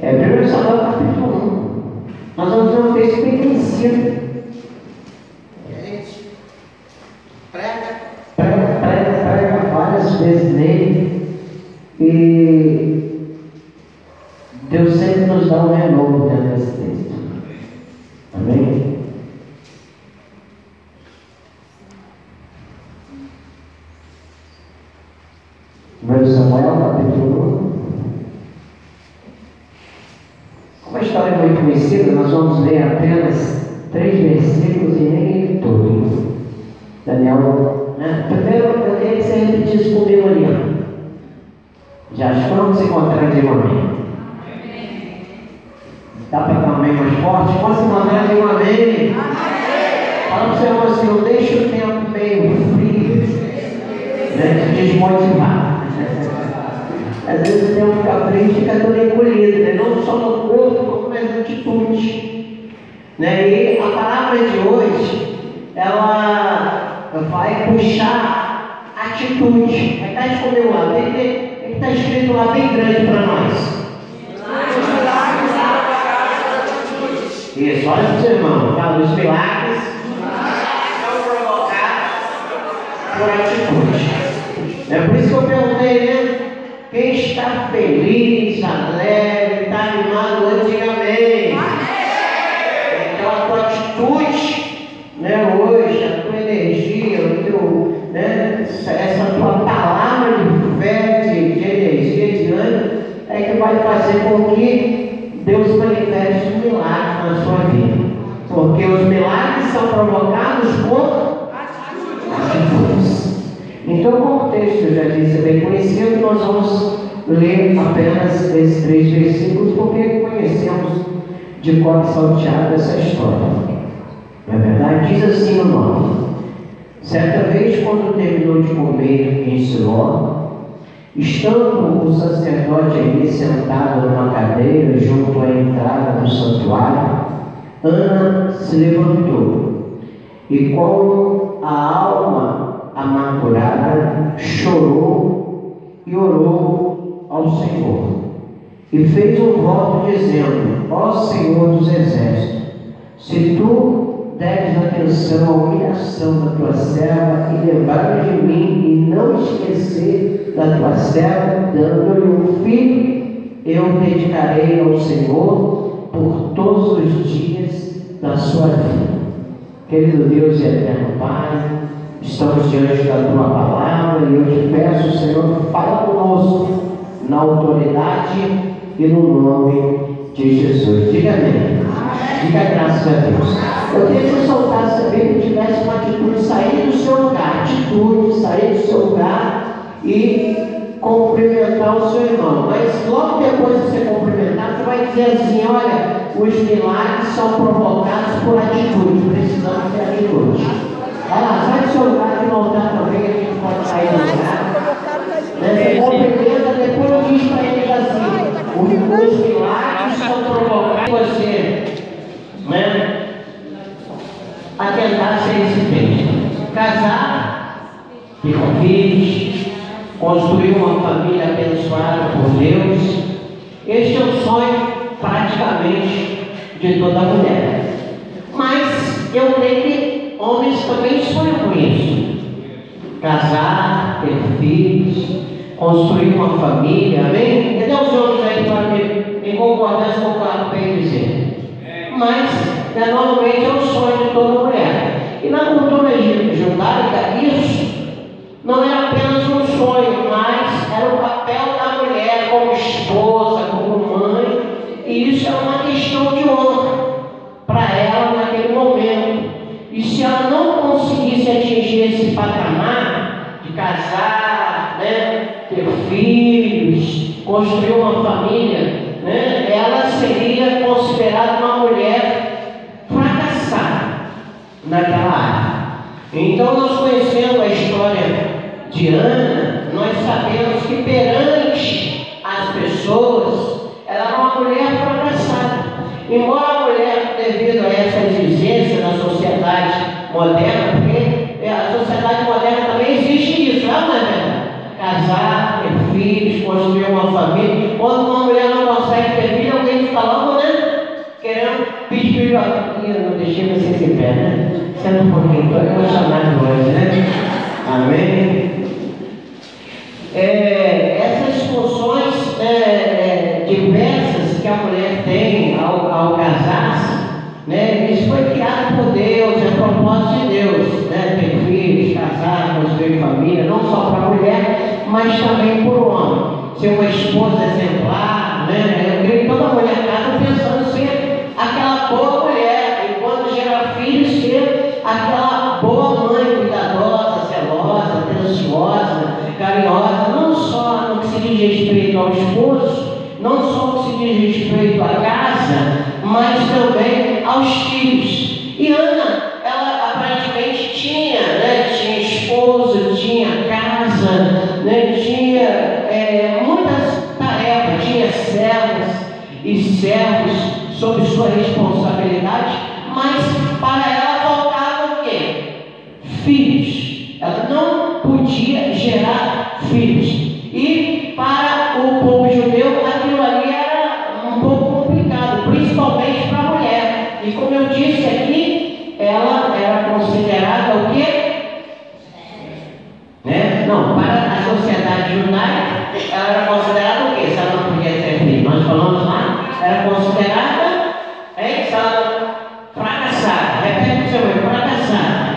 É 1 Samuel capítulo 1. Nós vamos ver um texto bem conhecido. Prega. Prega, prega, prega várias vezes nele. E Deus sempre nos dá um renovo dentro desse texto. Amém? Primeiro Samuel, capítulo 1. Uma história muito conhecida, nós vamos ler apenas três versículos e nem todo. Daniel, né? primeiro eu queria que você repetisse comigo ali. Já estamos encontrando de um amém. Dá para dar um amém mais forte? Posso encontrar de amém? Fala para o Senhor assim, não deixa o tempo meio frio né, de desmotivar. Às vezes o tempo fica frio e fica todo encolhido, né? não só no corpo, como nas atitudes. Né? E a palavra de hoje, ela vai puxar atitude. Aí está escolhendo lá, tem que está escrito lá bem grande para nós. Isso, olha para o seu irmão, fala os milagres por atitude. É por isso que eu perguntei, né? Quem está feliz, alegre, está animado, hoje diga amém. Então a tua atitude, né, hoje, a tua energia, o teu, né, essa tua palavra de fé, de, de energia, de ânimo, é que vai fazer com que Deus manifeste um milagre na sua vida. Porque os milagres são provocados por Então, como o texto já disse bem conhecido, nós vamos ler apenas esses três versículos, porque conhecemos de cor salteada essa história. Não é verdade? Diz assim o nome. Certa vez, quando terminou de comer em Siló, estando o sacerdote ali sentado numa cadeira junto à entrada do santuário, Ana se levantou e, com a alma amargurada, chorou e orou ao Senhor. E fez um voto dizendo: Ó Senhor dos Exércitos, se tu deres atenção à humilhação da tua serva e lembrar de mim e não esquecer da tua serva, dando-lhe um filho, eu dedicarei ao Senhor por todos os dias da sua vida. Querido Deus e eterno Pai, Estamos diante da tua palavra e eu te peço, Senhor, fala conosco na autoridade e no nome de Jesus. Diga amém. Diga graças a Deus. Eu queria que você soltasse também que tivesse uma atitude, sair do seu lugar, atitude, sair do seu lugar e cumprimentar o seu irmão. Mas logo depois de você cumprimentar, você vai dizer assim: olha, os milagres são provocados por atitude, precisamos ter atitude. Vai lá, sai do seu lugar no altar também, a gente pode sair do lugar. Cumprimenta, depois diz para eles assim: os milagres são provocados você né? a tentar ser esse bem. Casar, ter filhos, construir uma família abençoada por Deus. Este é o sonho de toda mulher. Mas eu creio que homens também sonham com isso. Casar, ter filhos, construir uma família, amém? Cadê os homens aí para me, me concordância com o que eu dizer? Mas, né, normalmente é o sonho de toda mulher. Ter filhos, construir uma família, né, ela seria considerada uma mulher fracassada naquela área. Então, nós conhecendo a história de Ana, nós sabemos que perante as pessoas, ela era uma mulher fracassada. Embora a mulher, devido a essa exigência da sociedade moderna, construir uma família. Quando uma mulher não consegue ter filho, alguém fica lá, né? Querendo pedir filho. não deixei você se pé, né? Senta um pouquinho, questionar de hoje, né? Amém? É, essas funções é, é, diversas que a mulher tem ao, ao casar-se, né? Isso foi criado por Deus, é propósito de Deus, né? Ter filhos, casar, construir família, não só para a mulher, mas também por um Ser uma esposa exemplar, né? Eu creio que toda mulher casa pensando ser aquela boa mulher, e quando gerar filhos, ser aquela boa mãe, cuidadosa, zelosa, atenciosa, carinhosa, não só no que se diz respeito ao esposo, não só no que se diz respeito à casa, mas também aos filhos. E Ana, e servos sob sua responsabilidade, mas para ela faltava o quê? Filhos. Ela não podia gerar filhos. E para o povo judeu, aquilo ali era um pouco complicado, principalmente para a mulher. E como eu disse aqui, ela era considerada o quê? Né? Não, para a sociedade judaica, ela era considerada o quê? Se ela não podia ter filho. Nós falamos era considerada, hein? Se ela fracassada. Repete o seu nome, fracassada.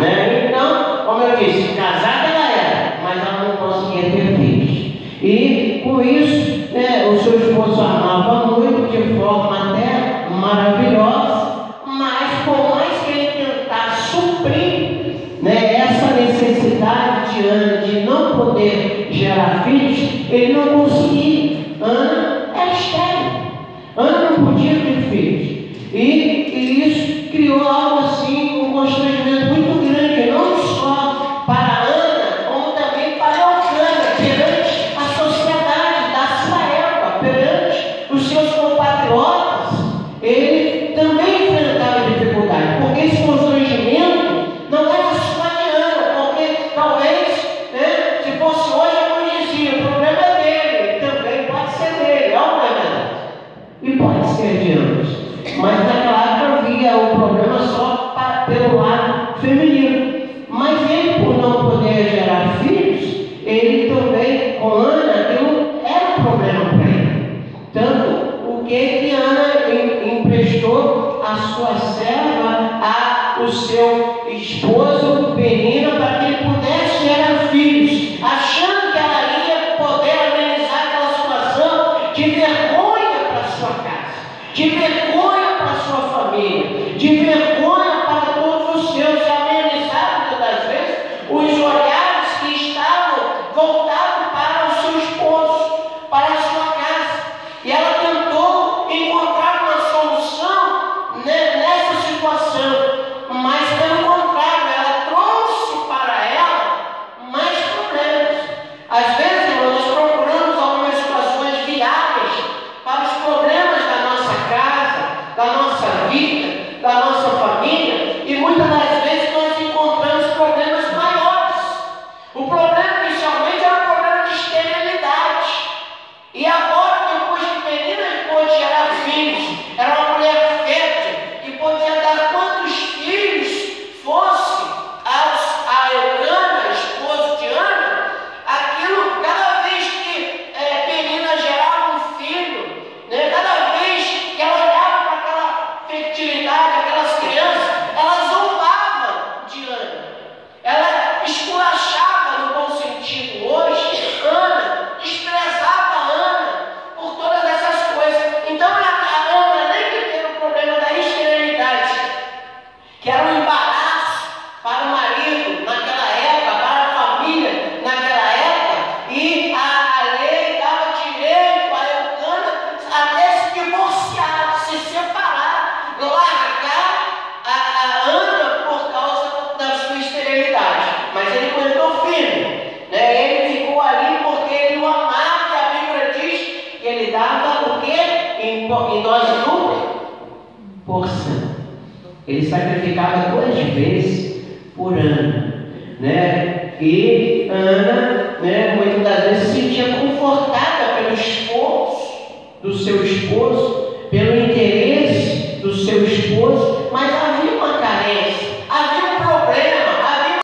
Né? Então, como eu disse, casada ela era, mas ela não conseguia ter filhos. E com isso, né, o seu esposo amava muito, de forma até maravilhosa, mas por mais que ele tentasse suprir né, essa necessidade de Ana de não poder gerar filhos, ele não conseguia. Ana estéril. Ana não podia ter filhos. E, e isso criou algo assim, um constrangimento vida, da nossa família, e muitas das vezes nós encontramos problemas maiores. O problema inicialmente era um problema de esterilidade. E agora, depois que menina pôde gerar filhos, era uma mulher fértil que podia dar quantos filhos fosse aos- a Eucana, a esposa de Ana, aquilo, cada vez que é, Penina gerava um filho, né, cada vez que ela olhava para aquela fertilidade, aquelas crianças, ela zombava de Ana. Ela esculachava no bom sentido hoje, Ana, desprezava Ana por todas essas coisas. Então a a Ana, além de ter o problema da esterilidade, que era um embaraço para o marido naquela época, para a família naquela época, e a, a lei dava direito a Eucana até se divorciar, se separar, largar a, a Ana por causa da sua esterilidade. Mas ele aguentou firme, né? ele ficou ali porque ele o amava, e a Bíblia diz que ele dava o quê? Em, em dose dupla? Porção. Ele sacrificava duas vezes por ano. Né? E Ana, né, muitas das vezes, se sentia confortada pelo esforço do seu esposo, pelo interesse do seu esposo, mas